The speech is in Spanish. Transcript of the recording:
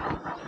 Gracias.